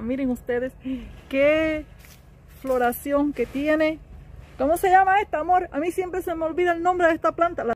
Miren ustedes qué floración que tiene. ¿Cómo se llama esta, amor? A mí siempre se me olvida el nombre de esta planta.